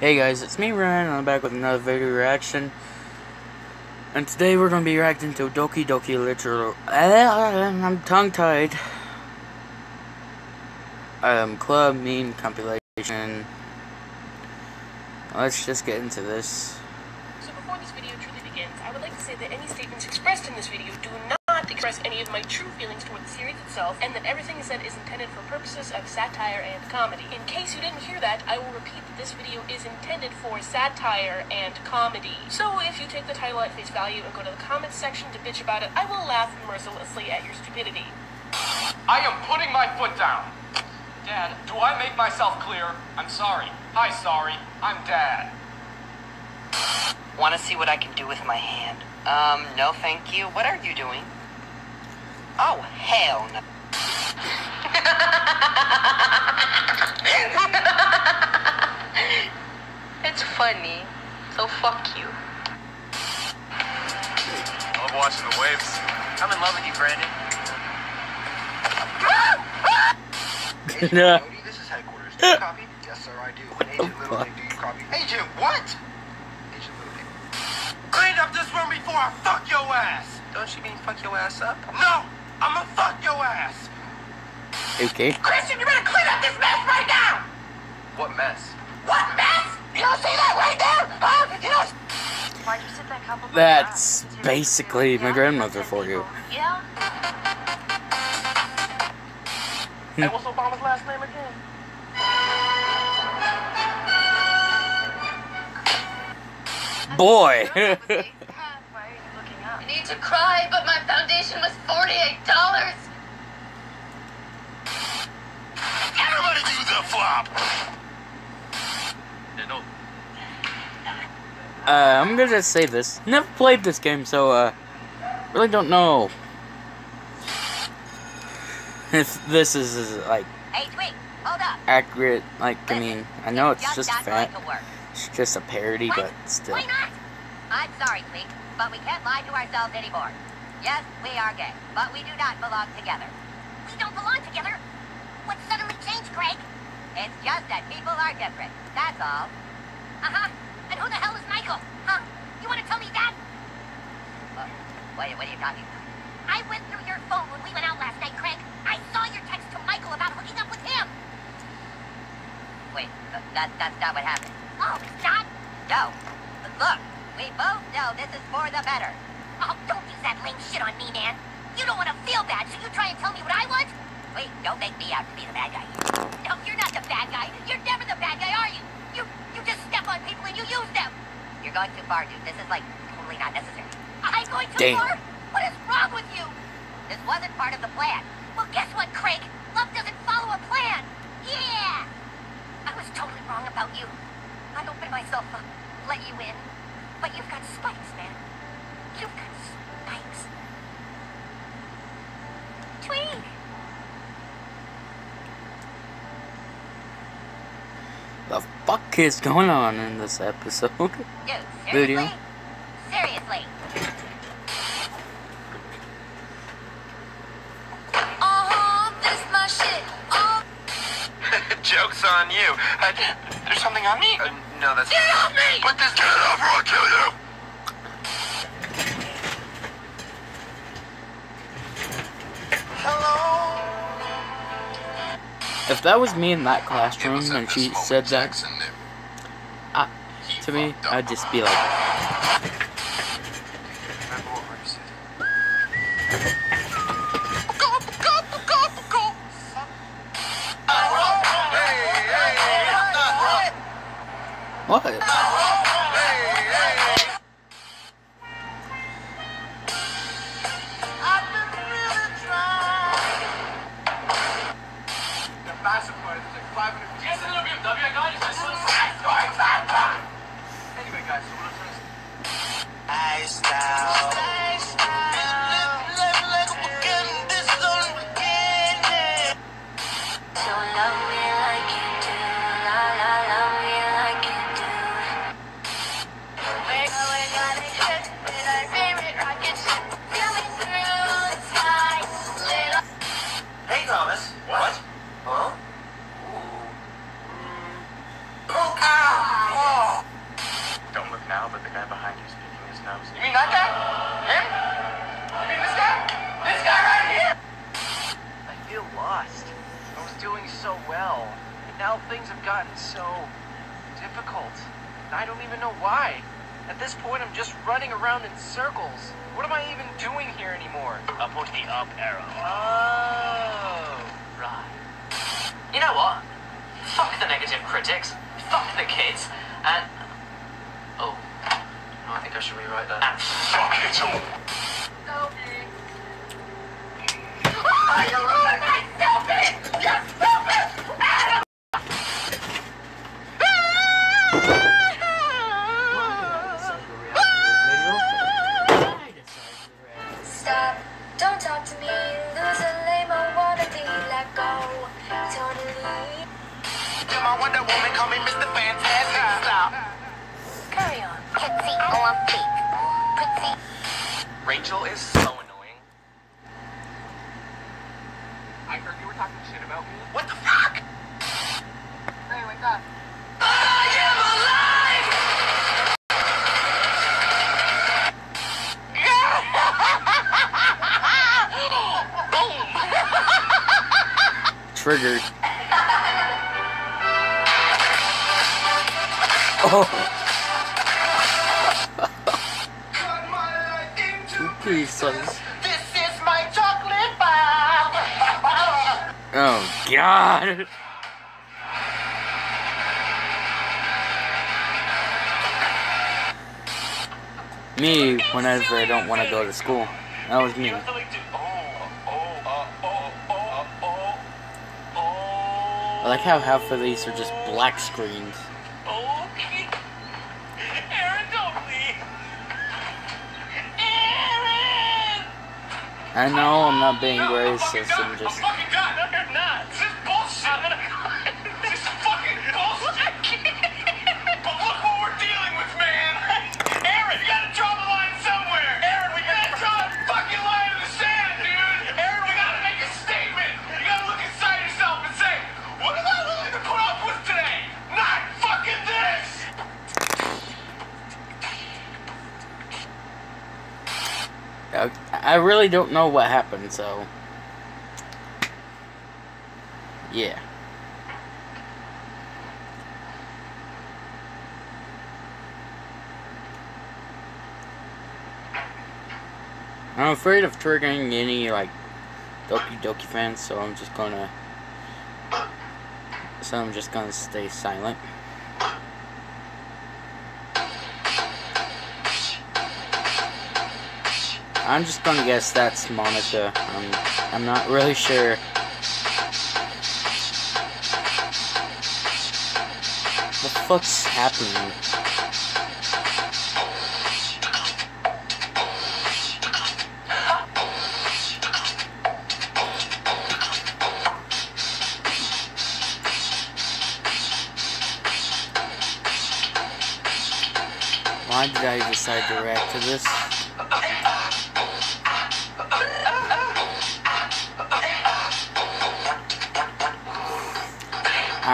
Hey guys, it's me Ren, and I'm back with another video reaction. And today we're gonna be reacting to Doki Doki Literal. I'm tongue tied. Um, club meme compilation. Let's just get into this. So before this video truly begins, I would like to say that any statements expressed in this video do not express any of my true feelings toward the series itself, and that everything said is intended for purposes of satire and comedy. In case you didn't hear that, I will repeat that this video is intended for satire and comedy. So if you take the title at face value and go to the comments section to bitch about it, I will laugh mercilessly at your stupidity. I am putting my foot down. Dad, do I make myself clear? I'm sorry. Hi, sorry. I'm Dad. Want to see what I can do with my hand? Um, no thank you. What are you doing? Oh, hell no. It's funny, so fuck you. I love watching the waves. I'm in love with you, Brandon. No. Cody, this is headquarters. Do you copy? Yes, sir, I do. Agent Little Dick, do you copy? Agent what? Agent Little Dick. Clean up this room before I fuck your ass. Don't you mean fuck your ass up? No, I'ma fuck your ass. Okay. Christian, you better clean up this mess right now. What mess? What mess? You don't see that right there? Huh? You don't. Why'd you sit that couple That's basically my Yeah, grandmother for you. people. Yeah. Hey, what's Obama's last name again? Boy. Why are you looking up? I need to cry, but my foundation was $48. Everybody do the flop. uh, I'm gonna just say this. Never played this game, so, uh, really don't know if this is, is like, Hey, Tweek, hold up. accurate. Like, I mean, I know it's just a not fat. going to work. It's just a parody, but still. I'm sorry, Tweek, but we can't lie to ourselves anymore. Yes, we are gay, but we do not belong together. We don't belong together? What suddenly changed, Craig? It's just that people are different. That's all. Uh-huh. And who the hell is Michael? Huh? You want to tell me that? Uh, what, what are you talking about? I went through your phone when we went out last night, Craig. I saw your text to Michael about hooking up with him. Wait, uh, that, that's not what happened. Oh, it's not? No. But look, we both know this is for the better. Oh, don't use that lame shit on me, man. You don't want to feel bad, so you try and tell me what I want? Wait, don't make me out to be the bad guy. No, you're not the bad guy. You're never the bad guy, are you? You you just step on people and you use them. You're going too far, dude. This is like totally not necessary. I'm going too Damn. far? What is wrong with you? This wasn't part of the plan. Well, guess what, Craig? Love doesn't follow a plan. Yeah! I was totally wrong about you. I opened myself up, let you in. But you've got spikes, man. You've got spikes. Tweek! The fuck is going on in this episode? Dude, Video. seriously? Seriously. Oh, this my shit. Oh, Joke's on you. Uh, There's something on me. uh, no, that's. Get off me! Put this kid off or I'll kill you! If that was me in that classroom and she said that I, to me, I'd just be like, Remember what Marty said? what? Massive part is like 500 feet. Yes, a BMW. I got it. Anyway, guys, so what I'm trying to say. And I don't even know why. At this point, I'm just running around in circles. What am I even doing here anymore? Up with the up arrow. Oh. Right. You know what? Fuck the negative critics. Fuck the kids. And. Oh. No, I think I should rewrite that. And fuck it all. To my Wonder Woman, call me Mr. Fantastic. Stop. Carry on. Kitsy on feet. Pretty. Rachel is so annoying. I heard you were talking shit about me. What the fuck? Hey, wake up. Triggered. Two pieces. This is my chocolate bar. Oh, God. Me, whenever I don't want to go to school. That was me. You have to like do. Oh, oh, oh, oh, oh, oh. I like how half of these are just black screens. Oh, I know I'm not being racist. I'm just. I really don't know what happened, so. Yeah. I'm afraid of triggering any, like, Doki Doki fans, so I'm just gonna. So I'm just gonna stay silent. I'm just gonna guess that's Monika. I'm, I'm not really sure. What The fuck's happening? Why did I decide to react to this?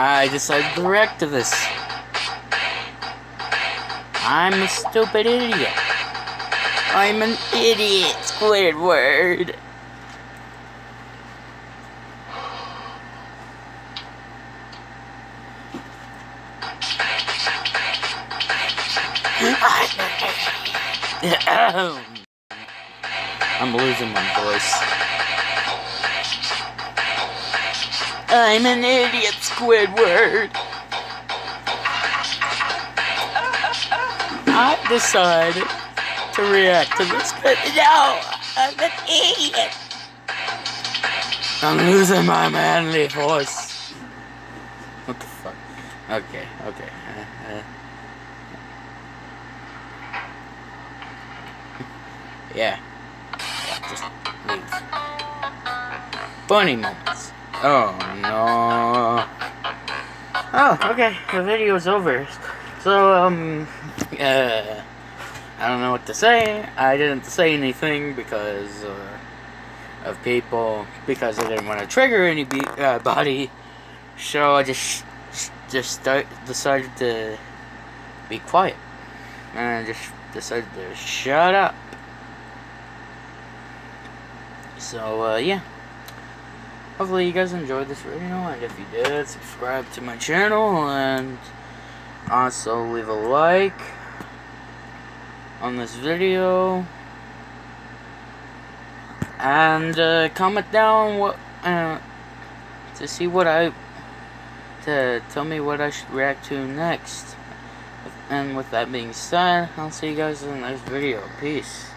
I decided to react this. I'm a stupid idiot. I'm an idiot, Squidward. I'm losing my voice. I'm an idiot, Squidward. I decided to react to this, but no, I'm an idiot. I'm losing my manly voice. What the fuck? Okay, okay. Uh, uh. yeah. Yeah, just leave. Funny moments. Oh no. Oh, okay. The video's over. So, um, uh, I don't know what to say. I didn't say anything because uh, of people, because I didn't want to trigger any uh, body. So I just, just start, decided to be quiet. And I just decided to shut up. So, uh, yeah. Hopefully you guys enjoyed this video, and if you did, subscribe to my channel, and also leave a like on this video. And, uh, comment down what, uh, to see what I, to tell me what I should react to next. And with that being said, I'll see you guys in the next video. Peace.